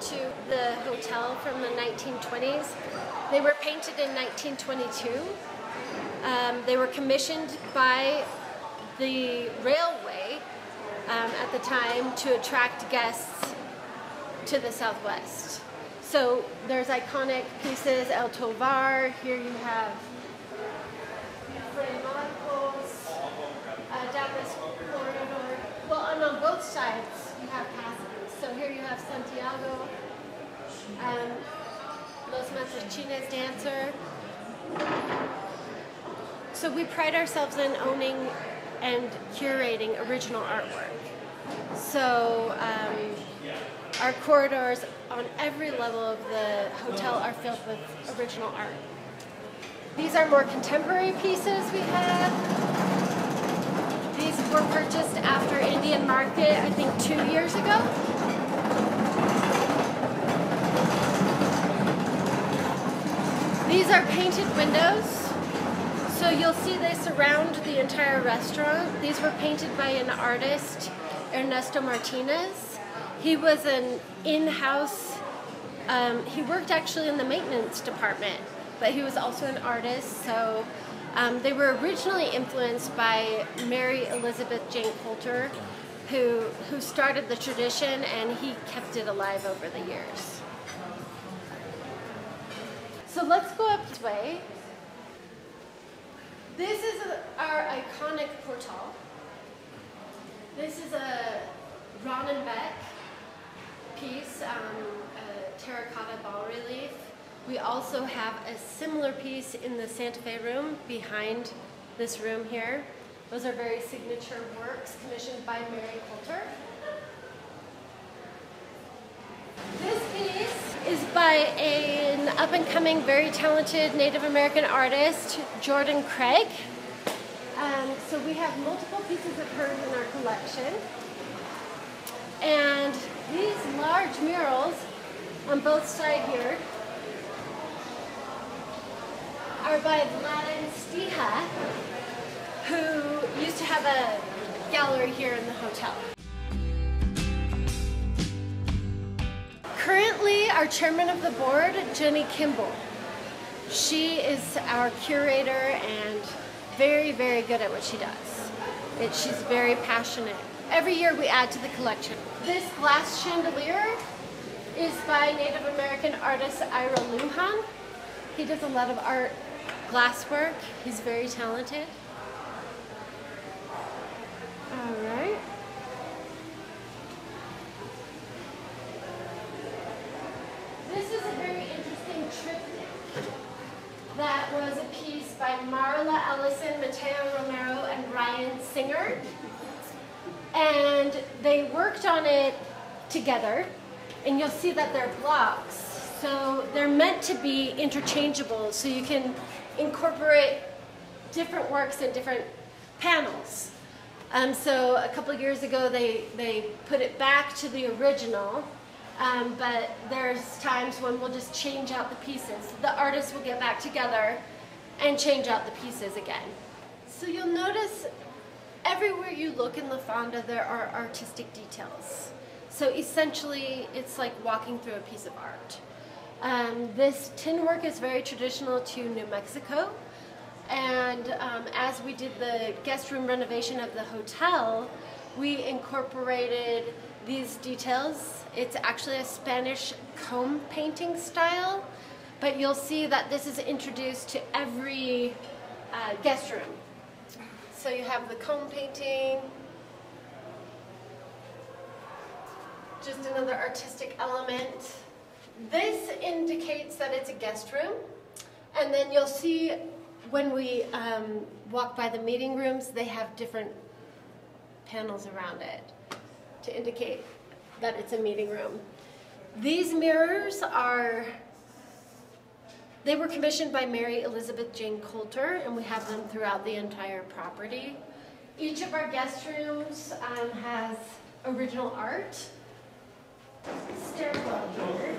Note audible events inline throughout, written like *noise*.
to the hotel from the 1920s. They were painted in 1922. Um, they were commissioned by the railway um, at the time to attract guests to the southwest. So there's iconic pieces, El Tovar, here you have uh, Dapis Corridor. Well, and on both sides you have passages. So here you have Santiago, um, Los Matachines dancer. So we pride ourselves in owning and curating original artwork. So um, our corridors on every level of the hotel are filled with original art. These are more contemporary pieces we have. These were purchased after Indian Market, I think two years ago. These are painted windows. So you'll see they surround the entire restaurant. These were painted by an artist, Ernesto Martinez. He was an in-house, um, he worked actually in the maintenance department, but he was also an artist. So um, they were originally influenced by Mary Elizabeth Jane Colter, who, who started the tradition and he kept it alive over the years. So let's go up this way. This is a, our iconic portal. This is a Ronnebeck piece, um, a terracotta bas relief. We also have a similar piece in the Santa Fe room behind this room here. Those are very signature works commissioned by Mary Colter. This piece is by an up-and-coming, very talented Native American artist, Jordan Craig. Um, so we have multiple pieces of hers in our collection. And these large murals on both sides here are by Vladan Stiha, who used to have a gallery here in the hotel. Our chairman of the board, Jenny Kimball. She is our curator and very, very good at what she does. It, she's very passionate. Every year we add to the collection. This glass chandelier is by Native American artist Ira Lujan. He does a lot of art glass work. He's very talented. All right. This is a very interesting triptych that was a piece by Marla Allison, Mateo Romero, and Ryan Singer. And they worked on it together, and you'll see that they're blocks. So they're meant to be interchangeable, so you can incorporate different works in different panels. Um, so a couple years ago, they, they put it back to the original, um, but there's times when we'll just change out the pieces. The artists will get back together and change out the pieces again. So you'll notice everywhere you look in La Fonda, there are artistic details. So essentially, it's like walking through a piece of art. Um, this tin work is very traditional to New Mexico. And um, as we did the guest room renovation of the hotel, we incorporated these details. It's actually a Spanish comb painting style, but you'll see that this is introduced to every uh, guest room. So you have the comb painting, just another artistic element. This indicates that it's a guest room, and then you'll see when we um, walk by the meeting rooms, they have different panels around it to indicate that it's a meeting room. These mirrors are, they were commissioned by Mary Elizabeth Jane Colter, and we have them throughout the entire property. Each of our guest rooms um, has original art. Stairwell here.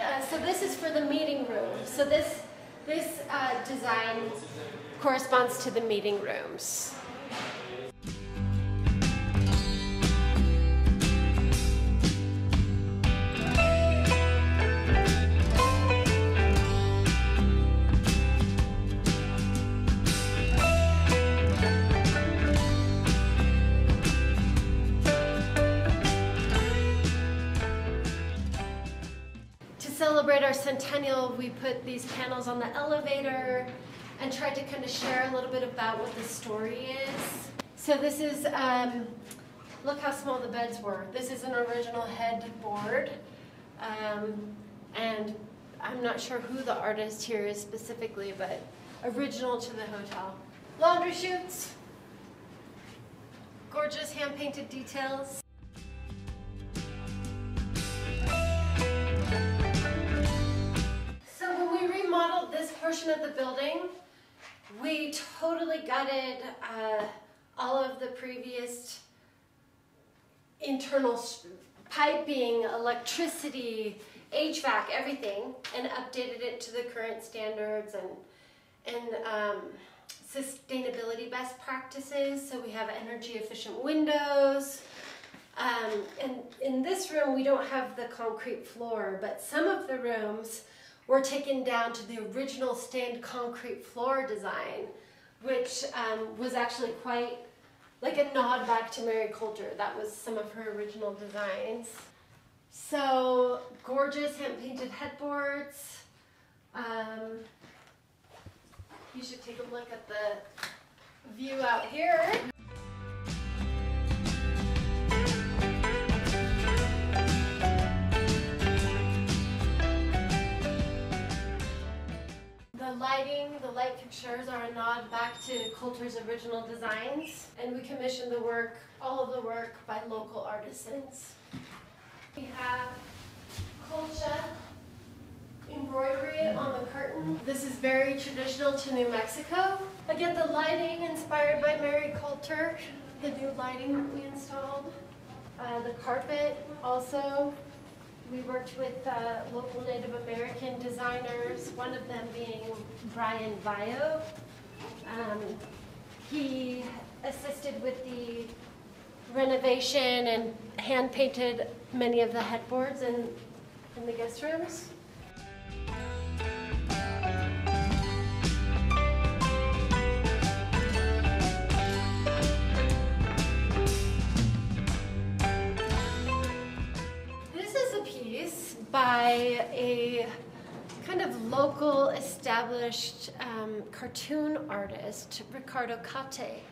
Uh, so this is for the meeting room. So this this uh, design corresponds to the meeting rooms. Celebrate our centennial, we put these panels on the elevator and tried to kind of share a little bit about what the story is. So this is, um, look how small the beds were. This is an original headboard. Um, and I'm not sure who the artist here is specifically, but original to the hotel. Laundry chutes. Gorgeous hand-painted details. Remodeled this portion of the building, we totally gutted uh, all of the previous internal piping, electricity, HVAC, everything, and updated it to the current standards and and um, sustainability best practices. So we have energy efficient windows. Um, and in this room, we don't have the concrete floor, but some of the rooms were taken down to the original stained concrete floor design, which um, was actually quite like a nod back to Mary Colter. That was some of her original designs. So gorgeous hand painted headboards. Um, you should take a look at the view out here. Fixtures are a nod back to Colter's original designs, and we commissioned the work, all of the work by local artisans. We have colcha embroidery on the curtain. This is very traditional to New Mexico. Again, the lighting inspired by Mary Coulter, the new lighting that we installed. Uh, the carpet also we worked with uh, local Native American designers, one of them being Brian Vallo. Um, he assisted with the renovation and hand painted many of the headboards in, in the guest rooms. By a kind of local established um, cartoon artist, Ricardo Cate.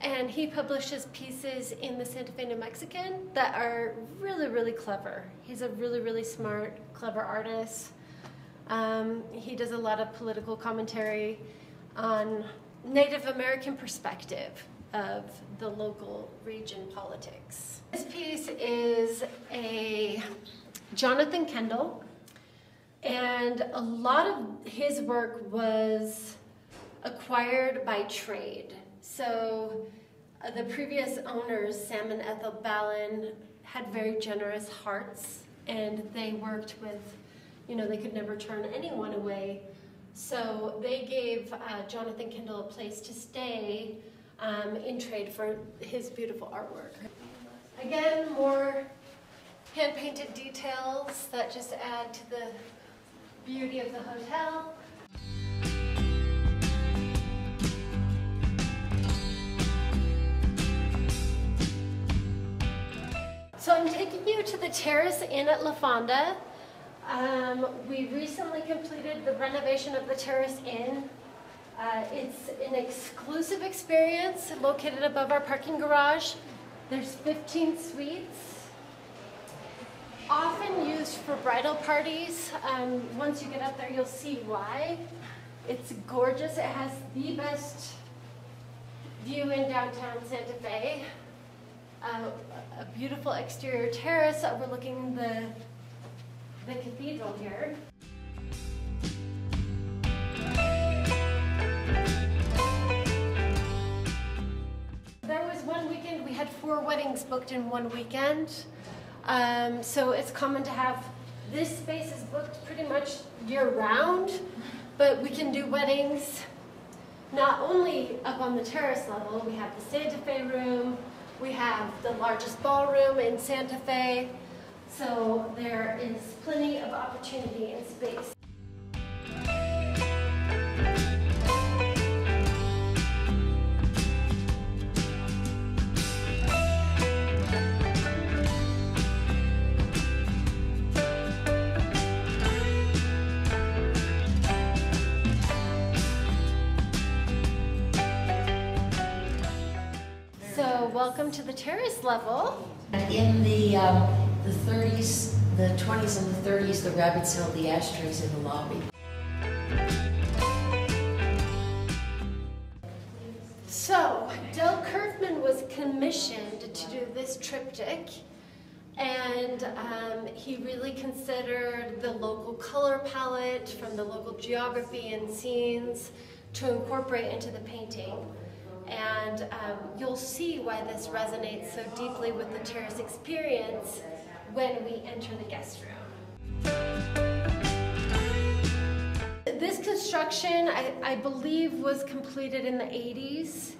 And he publishes pieces in the Santa Fe New Mexican that are really, really clever. He's a really, really smart, clever artist. Um, he does a lot of political commentary on Native American perspective of the local region politics. This piece is a Jonathan Kendall, and a lot of his work was acquired by trade. So uh, the previous owners, Sam and Ethel Ballen, had very generous hearts, and they worked with, you know, they could never turn anyone away. So they gave uh, Jonathan Kendall a place to stay um, in trade for his beautiful artwork. Again, more hand-painted details that just add to the beauty of the hotel. So I'm taking you to the Terrace Inn at La Fonda. Um, we recently completed the renovation of the Terrace Inn. Uh, it's an exclusive experience located above our parking garage. There's 15 suites, often used for bridal parties. Um, once you get up there, you'll see why. It's gorgeous. It has the best view in downtown Santa Fe. Uh, a beautiful exterior terrace overlooking the, the cathedral here. There was one weekend, we had four weddings booked in one weekend. Um, so it's common to have, this space is booked pretty much year round, but we can do weddings not only up on the terrace level, we have the Santa Fe room, we have the largest ballroom in Santa Fe, so there is plenty of opportunity and space. Welcome to the terrace level. In the, um, the 30s, the 20s and the 30s, the rabbits held the ashtrays in the lobby. So, Del Kerfman was commissioned to do this triptych, and um, he really considered the local color palette from the local geography and scenes to incorporate into the painting. And um, you'll see why this resonates so deeply with the terrace experience when we enter the guest room. This construction, I, I believe, was completed in the 80s.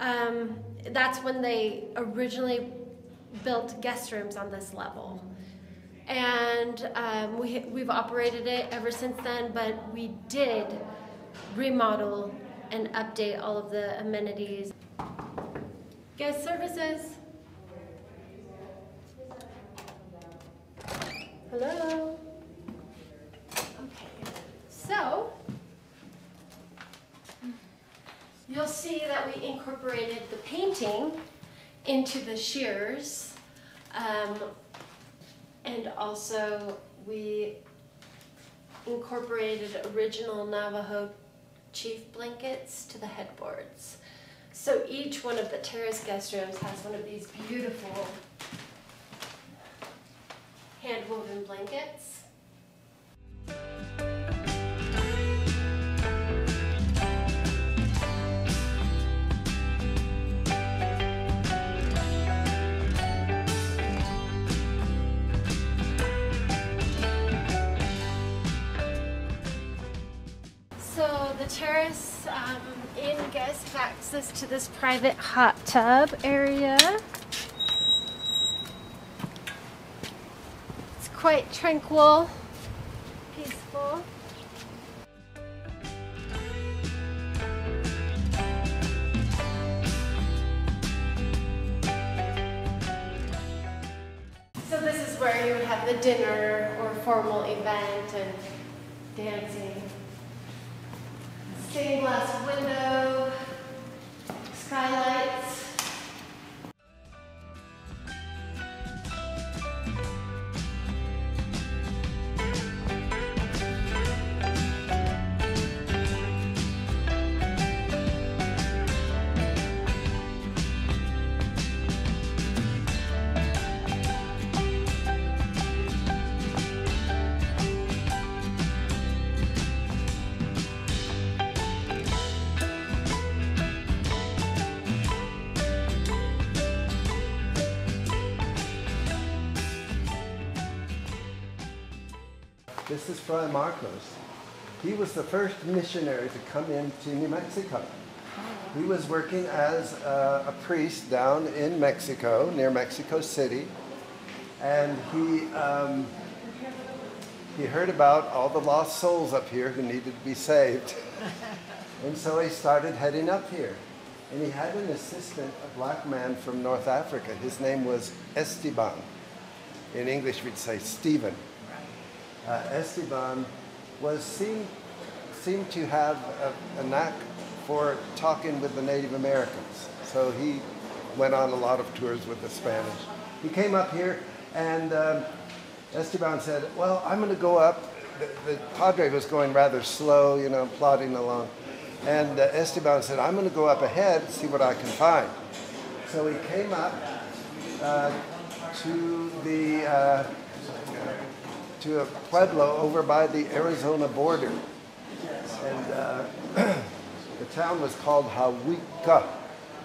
Um, that's when they originally built guest rooms on this level. And um, we, we've operated it ever since then, but we did remodel and update all of the amenities. Guest services. Hello. Okay, so you'll see that we incorporated the painting into the shears. Um, and also we incorporated original Navajo chief blankets to the headboards. So each one of the terrace guest rooms has one of these beautiful hand-woven blankets. So the terrace um, in guest access to this private hot tub area. It's quite tranquil, peaceful. So this is where you would have the dinner or formal event and dancing. Stained glass window, skylights. This is Fray Marcos. He was the first missionary to come into New Mexico. He was working as a, a priest down in Mexico, near Mexico City, and he um, he heard about all the lost souls up here who needed to be saved, *laughs* and so he started heading up here. And he had an assistant, a black man from North Africa. His name was Esteban. In English, we'd say Stephen uh, Esteban was seemed, seemed to have a, a, knack for talking with the Native Americans. So he went on a lot of tours with the Spanish. He came up here and um, Esteban said, well, I'm going to go up. The, the, Padre was going rather slow, you know, plodding along. And uh, Esteban said, I'm going to go up ahead, see what I can find. So he came up uh, to the uh, to a pueblo over by the Arizona border. And uh, *clears throat* the town was called. Hawikuh.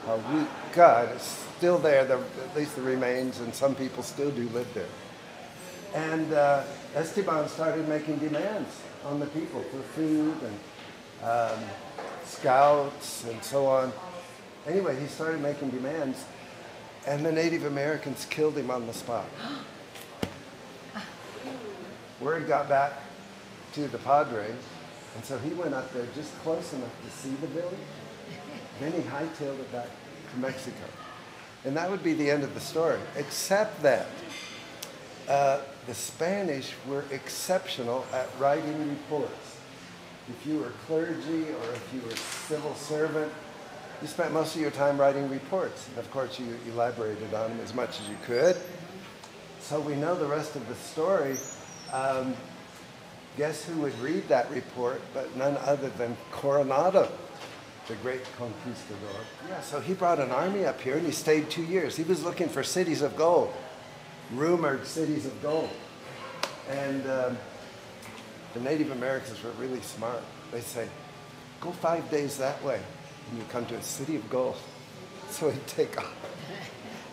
And it's still there, the, at least the remains, and some people still do live there. And uh, Esteban started making demands on the people for food and um, scouts and so on. Anyway, he started making demands, and the Native Americans killed him on the spot. *gasps* Word got back to the Padre, and so he went up there just close enough to see the village. Then he hightailed it back to Mexico. And that would be the end of the story, except that uh, the Spanish were exceptional at writing reports. If you were clergy or if you were civil servant, you spent most of your time writing reports. And of course, you elaborated on them as much as you could. So we know the rest of the story. Um, guess who would read that report but none other than Coronado, the great conquistador. Yeah, so he brought an army up here and he stayed two years. He was looking for cities of gold, rumored cities of gold. And um, the Native Americans were really smart. They say, go five days that way and you come to a city of gold. *laughs* So he'd take off.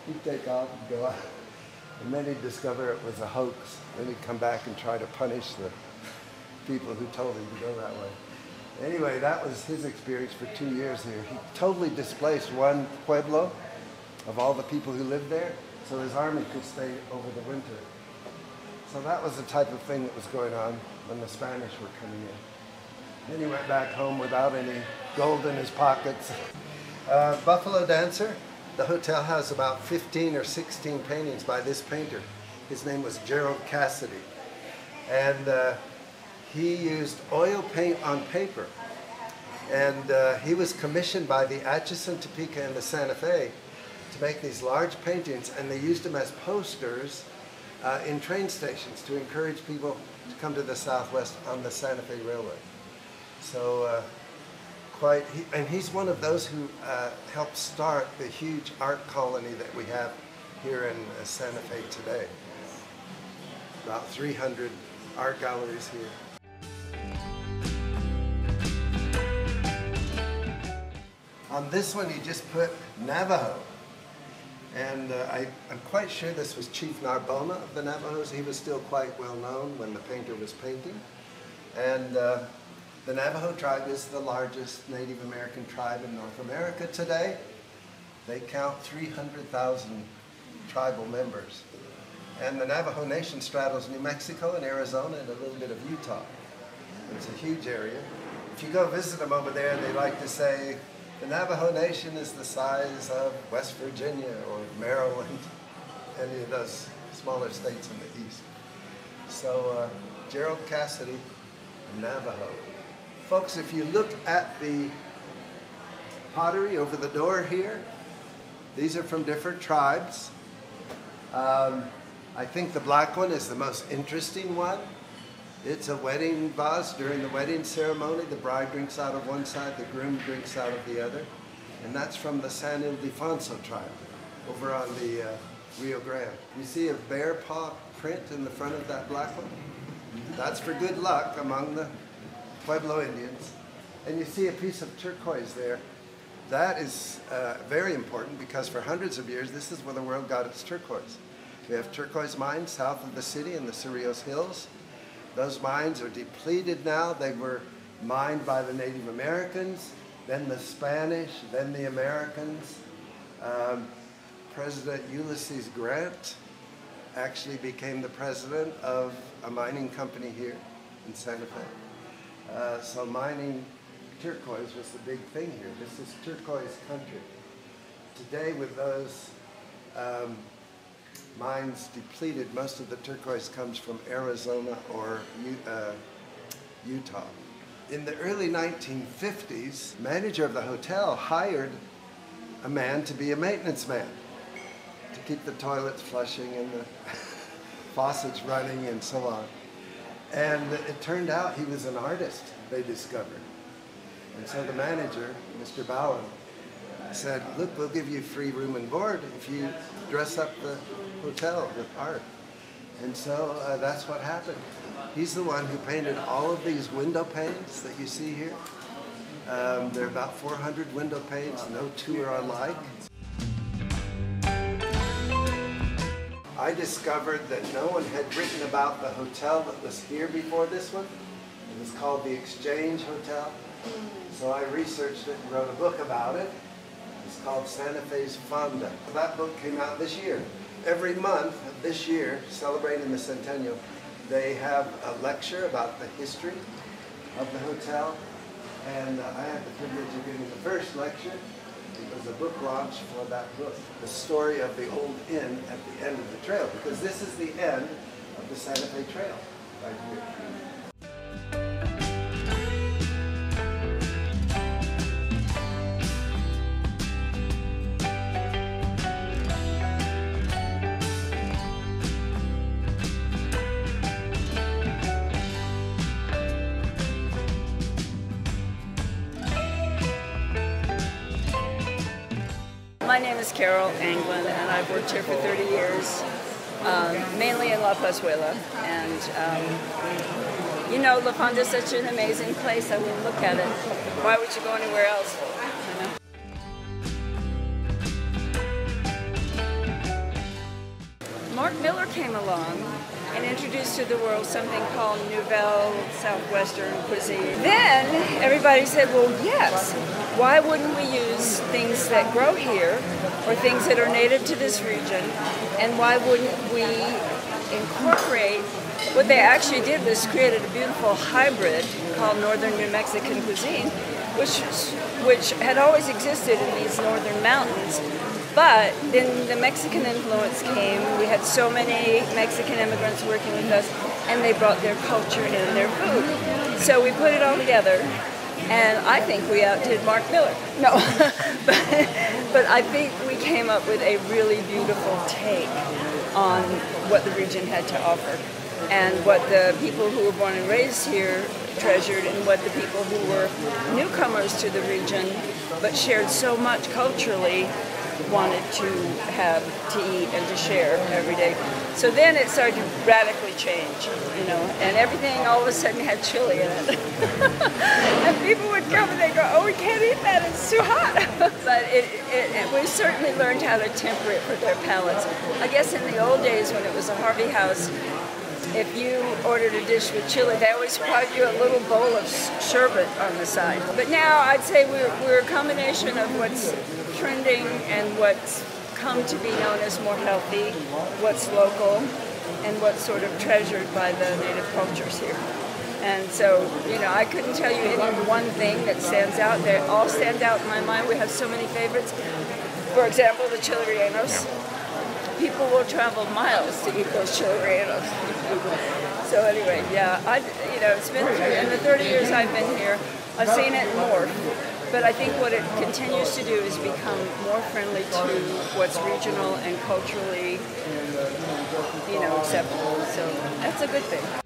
He'd take off and go out. And then he'd discover it was a hoax. Then he'd come back and try to punish the people who told him to go that way. Anyway, that was his experience for two years here. He totally displaced one pueblo of all the people who lived there, so his army could stay over the winter. So that was the type of thing that was going on when the Spanish were coming in. Then he went back home without any gold in his pockets. Uh, Buffalo Dancer, the hotel has about 15 or 16 paintings by this painter. His name was Gerald Cassidy. And uh, he used oil paint on paper. And uh, he was commissioned by the Atchison, Topeka, and the Santa Fe to make these large paintings, and they used them as posters uh, in train stations to encourage people to come to the Southwest on the Santa Fe Railway. So uh, quite, and he's one of those who uh, helped start the huge art colony that we have here in uh, Santa Fe today. About 300 art galleries here. On this one, he just put Navajo. And uh, I, am quite sure this was Chief Narbona of the Navajos. He was still quite well known when the painter was painting. And uh, the Navajo tribe is the largest Native American tribe in North America today. They count 300,000 tribal members. And the Navajo Nation straddles New Mexico and Arizona and a little bit of Utah. It's a huge area. If you go visit them over there, they like to say, the Navajo Nation is the size of West Virginia or Maryland, *laughs* any of those smaller states in the east. So uh, Gerald Cassidy, Navajo. Folks, if you look at the pottery over the door here, these are from different tribes. Um, I think the black one is the most interesting one. It's a wedding vase during the wedding ceremony. The bride drinks out of one side, the groom drinks out of the other. And that's from the San Ildefonso tribe over on the uh, Rio Grande. You see a bear paw print in the front of that black one? That's for good luck among the Pueblo Indians. And you see a piece of turquoise there. That is uh, very important because for hundreds of years, this is where the world got its turquoise. We have turquoise mines south of the city in the Cerrillos Hills. Those mines are depleted now. They were mined by the Native Americans, then the Spanish, then the Americans. Um, president Ulysses Grant actually became the president of a mining company here in Santa Fe. Uh, so mining turquoise was the big thing here. This is turquoise country. Today with those um, mines depleted, most of the turquoise comes from Arizona or uh, Utah. In the early 1950s, manager of the hotel hired a man to be a maintenance man to keep the toilets flushing and the *laughs* faucets running and so on. And it turned out he was an artist, they discovered. And so the manager, Mr. Bowen, said, look, we'll give you free room and board if you dress up the hotel with art. And so uh, that's what happened. He's the one who painted all of these window panes that you see here. Um, there are about 400 window panes, no two are alike. I discovered that no one had written about the hotel that was here before this one. It was called the Exchange Hotel. So I researched it and wrote a book about it. It's called Santa Fe's Fonda. That book came out this year. Every month of this year, celebrating the centennial, they have a lecture about the history of the hotel. And uh, I had the privilege of giving the first lecture. Was a book launch for that book, the story of the old inn at the end of the trail, because this is the end of the Santa Fe Trail right here. Carol Anglin, and I've worked here for 30 years, um, mainly in La Plazuela. And um, you know, La Fonda is such an amazing place. I mean, look at it. Why would you go anywhere else? Mark Miller came along and introduced to the world something called Nouvelle Southwestern cuisine. Then everybody said, well, yes, why wouldn't we use things that grow here or things that are native to this region? And why wouldn't we incorporate what they actually did was created a beautiful hybrid called Northern New Mexican cuisine, which, which had always existed in these northern mountains. But then the Mexican influence came. We had so many Mexican immigrants working with us, and they brought their culture and their food. So we put it all together, and I think we outdid Mark Miller. No, *laughs* but, but I think we came up with a really beautiful take on what the region had to offer, and what the people who were born and raised here treasured, and what the people who were newcomers to the region but shared so much culturally wanted to have to eat and to share every day. So then it started to radically change, you know, and everything all of a sudden had chili in it. *laughs* and people would come and they'd go, oh, we can't eat that, it's too hot. *laughs* but it, it, it, we certainly learned how to temper it for their palates. I guess in the old days when it was a Harvey House, if you ordered a dish with chili, they always brought you a little bowl of sherbet on the side. But now I'd say we're, we're a combination of what's trending and what's come to be known as more healthy, what's local, and what's sort of treasured by the native cultures here. And so, you know, I couldn't tell you any one thing that stands out. They all stand out in my mind. We have so many favorites. For example, the chili rellenos. People will travel miles to eat those chili rellenos. so anyway, yeah, I, you know, it's been in the 30 years I've been here, I've seen it more. But I think what it continues to do is become more friendly to what's regional and culturally, you know, acceptable. So that's a good thing.